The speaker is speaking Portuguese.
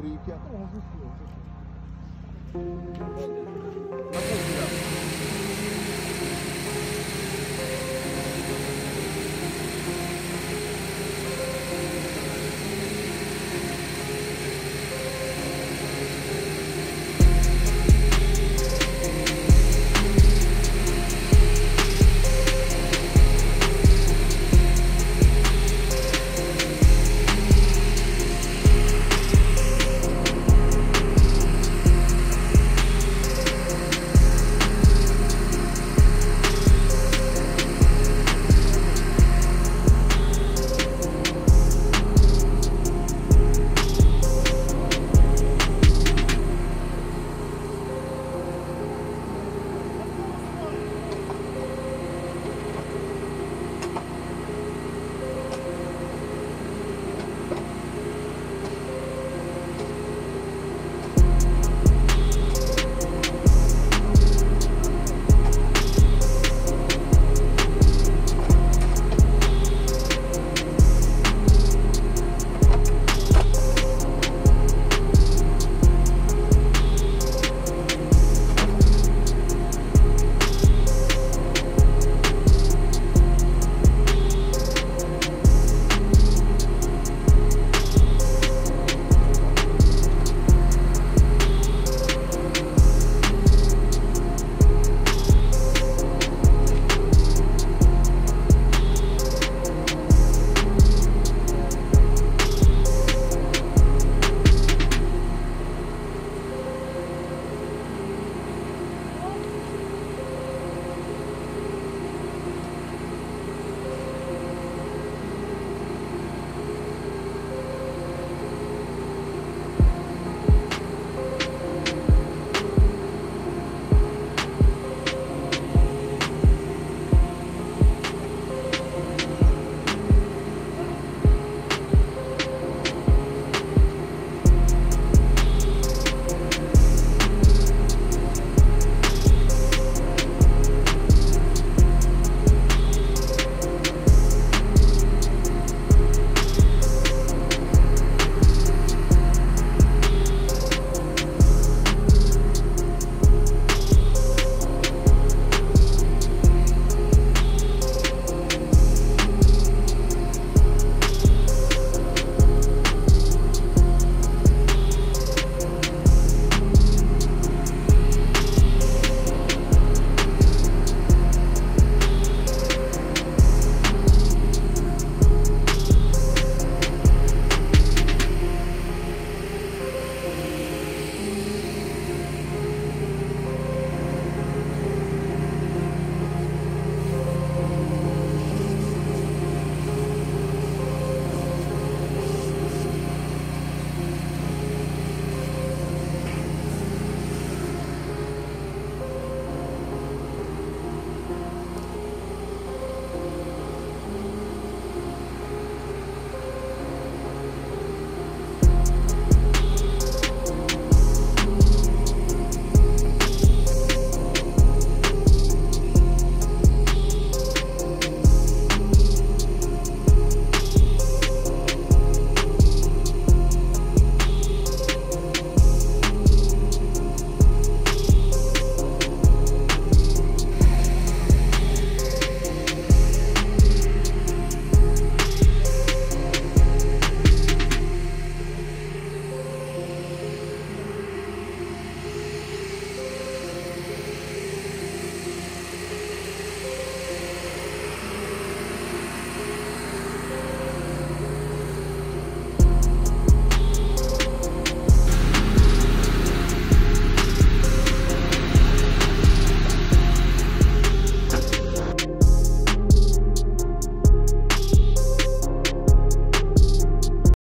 Patrick. aqui atrás, e 15.